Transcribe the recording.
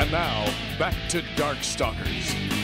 And now, back to Darkstalkers.